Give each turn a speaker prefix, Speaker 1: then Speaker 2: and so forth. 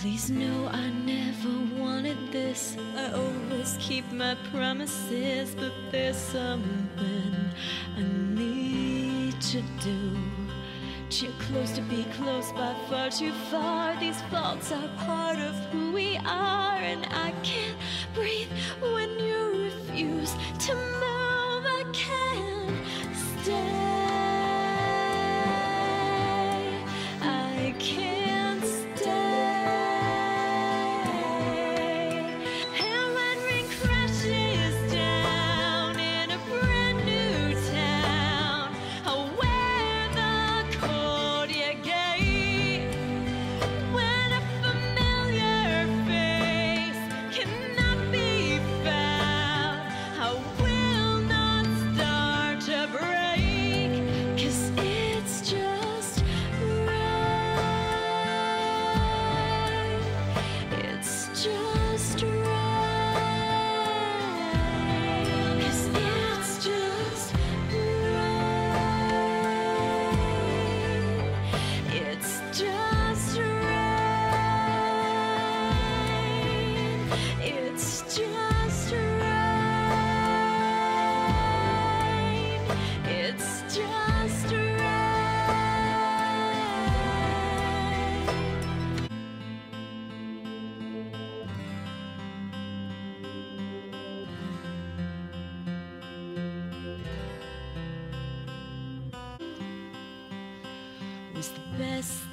Speaker 1: Please know I never wanted this. I always keep my promises, but there's something I need to do. Too close to be close, but far too far. These faults are part of who we are, and I can't breathe when you refuse to best